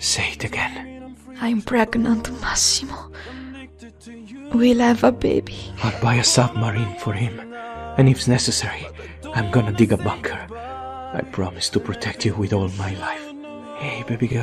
Say it again. I'm pregnant, Massimo. We'll have a baby. I'll buy a submarine for him. And if necessary, I'm gonna dig a bunker. I promise to protect you with all my life. Hey, baby girl.